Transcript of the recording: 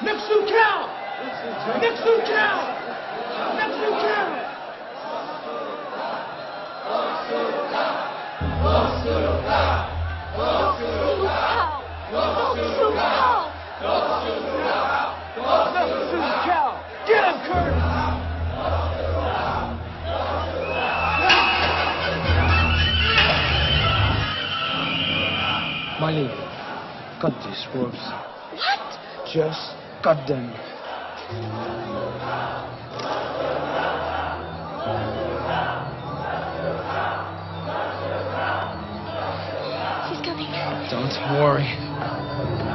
Next to count! Next to count! Next to count! Get him, Kurt! Mylee, cut these ropes. What? Just cut them. He's coming. Don't worry.